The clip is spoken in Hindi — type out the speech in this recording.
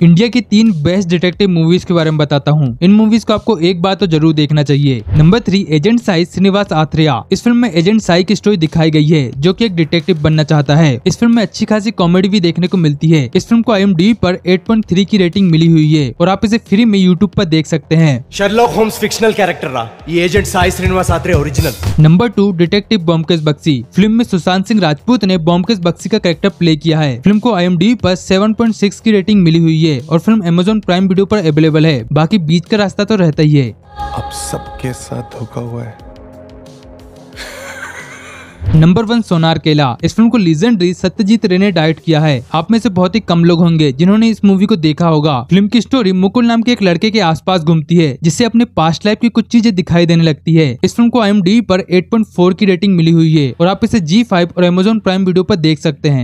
इंडिया की तीन बेस्ट डिटेक्टिव मूवीज़ के बारे में बताता हूँ। इन मूवीज़ को आपको एक बार तो ज़रूर देखना चाहिए। Number three agent Sai Srinivas Athreya. इस फ़िल्म में एजेंट साई की स्टोरी दिखाई गई है जो कि एक डिटेक्टिव बनना चाहता है। इस फ़िल्म में अच्छी खासी कॉमेडी भी देखने को मिलती है। इस फ़िल्म को आई पर 8.3 की रेटिंग मिली हुई है और आप इसे फ्री में यूट्यूब पर देख सकते हैं। शर्लॉक होम्स फिक्शनल कैरेक्टर रहा। ये agent Sai Srinivas Athreya original number two detective Byomkesh Bakshi. Film में सुशांत सिंह राजपूत ने बॉम्बकेस बक्सी का कैरेक्टर प्ले किया है। फ़िल्म को आई पर 7.6 की रेटिंग मिली हुई है और फ़िल्म अमेजोन प्राइम वीडियो पर अवेलेबल है। बाकी बीच का रास्ता तो रहता ही है। अब सबके साथ धोखा हुआ है। नंबर वन सोनार केला। इस फ़िल्म को लीजेंडरी सत्यजीत रे ने डायरेक्ट किया है। आप में से बहुत ही कम लोग होंगे जिन्होंने इस मूवी को देखा होगा। फ़िल्म की स्टोरी मुकुल नाम के एक लड़के के आसपास घूमती है जिससे अपने पास्ट लाइफ की कुछ चीज़ें दिखाई देने लगती है। इस फ़िल्म को आई पर 8.4 की रेटिंग मिली हुई है और आप इसे जी और अमेजोन प्राइम वीडियो पर देख सकते हैं।